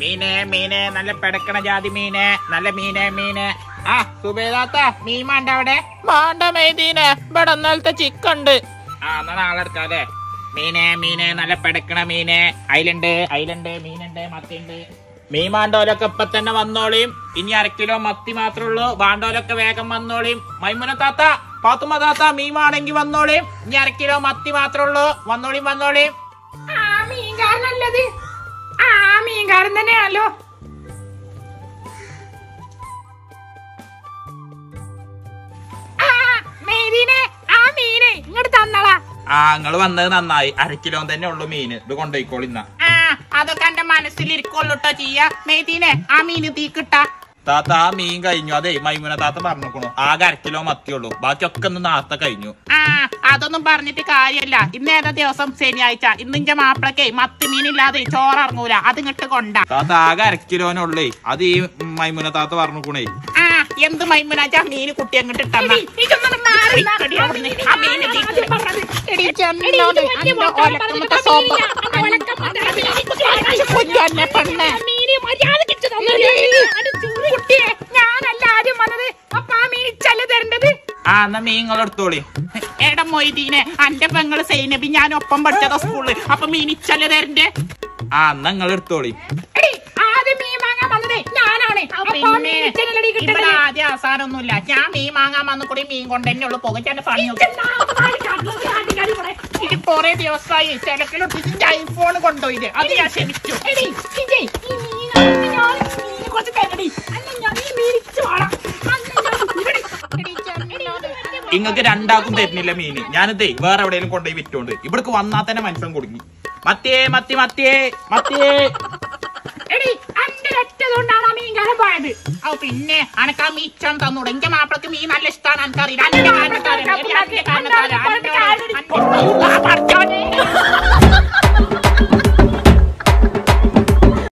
മീനെ മീനെ നല്ല പെടക്കണ ജാതി മീനെ നല്ല മീനെ മീനെ. ആ സുബേദാത്ത മീൻ മാണ്ട അവിടെ. മാണ്ട മെയ്തീനെ ഇവിടെ ഇന്നലത്തെ ചിക്കുണ്ട്. ആ എന്നാ നാളെ എടുക്കാം അല്ലേ? മീനെ മീനെ നല്ല പെടക്കണ മീനെ. അയിലുണ്ട് അയിലുണ്ട് മീനുണ്ട് മത്തിയുണ്ട്. മീൻ മാണ്ടോലൊക്കെ ഇപ്പൊ തന്നെ വന്നോളിയും. ഇനി അര കിലോ മത്തി മാത്രമേ ഉള്ളൂ. വാണ്ടോലൊക്കെ വേഗം വന്നോളിയും. മൈമുന താത്ത പാത്തുമ്മ താത്ത മീൻ വേണമെങ്കിൽ വന്നോളിയും. ഇനി അര കിലോ മത്തി മാത്രമേ ഉള്ളൂ. വന്നോളിയും വന്നോളിയും. ആ മീൻകാരനല്ലത്. ആ ആ മെയ്തീനെ ആ തന്നെയാണല്ലോ. ആ നിങ്ങൾ വന്നത് നന്നായി. അരക്കിലോ കിലോ തന്നെ ഉള്ളൂ മീന്. ഇത് കൊണ്ടുപോയിക്കോളിന്ന അതൊക്കെ എന്റെ മനസ്സിലിരിക്കോളൂട്ടോ ചെയ്യാ. മെയ്തീനെ ആ മീന് തീ കിട്ടാ താത്ത ആ മീൻ കഴിഞ്ഞു അതെ മൈമുന താത്ത പറഞ്ഞിക്കണു ആകെ അരക്കിലോ കിലോ മത്തിയുള്ളൂ ബാക്കിയൊക്കെ ഒന്ന് നാർത്ത കഴിഞ്ഞു ആ അതൊന്നും പറഞ്ഞിട്ട് കാര്യല്ല ഇന്ന് ഏതാ ദിവസം ശനിയാഴ്ച ഇന്ന് ഇന്റെ മാപ്പിളക്കേ മത്തി മീനില്ലാതെ ചോറ് ഇറങ്ങൂല അത് ഇങ്ങോട്ട് കൊണ്ട താത്ത ആകെ അരക്കിലോനുള്ളേ അത് ഈ മൈമുന താത്ത പറഞ്ഞിക്കണേ ആ എന്ത് മൈമുനാച്ച മീൻ കുട്ടി അങ്ങോട്ട് ഇട്ടാ ആ എന്നാ മീൻ നിങ്ങൾ എടുത്തോളി. എടാ മൊയ്തീനെ അന്റെ പെങ്ങൾ സൈനബി ഞാൻ ഒപ്പം പഠിച്ചതാ സ്കൂളിൽ. അപ്പൊ മീനിച്ചല്ലേ തരണ്ടേ ആ എന്നാ നിങ്ങൾ എടുത്തോളി. എടി ആദ്യം അവസാനൊന്നുമില്ല ഞാൻ മീൻ വാങ്ങാൻ വന്നു കൂടി മീൻ കൊണ്ടുതന്നെ ഉള്ളു. പുകച്ചെന്റെ പണി നോക്കി. ഇത് കൊറേ ദിവസമായി ചിലക്കിലൊട്ടിച്ച് ഐഫോൺ കൊണ്ടുപോയില്ലേ? അത് ഞാൻ ക്ഷമിച്ചു. നിങ്ങൾക്ക് രണ്ടാക്കും തരുന്നില്ല മീന്. ഞാനിതേ വേറെ എവിടെയെങ്കിലും കൊണ്ടുപോയി വിറ്റോണ്ട് ഇവിടേക്ക് വന്നാൽ തന്നെ മനുഷ്യൻ കുടുങ്ങി. മത്തിയേ മത്തി മത്തിയേ മത്തിയേ. എടി, അന്റെ ഒറ്റതുകൊണ്ടാണ് ആ മീൻകാരൻ പോയത്. ഓ പിന്നെ അനക്കാ മീച്ചാൻ തന്നൂടെ. എന്റെ മാപ്പിളക്ക് മീൻ നല്ല ഇഷ്ടമാണ് എനിക്കറിയില്ല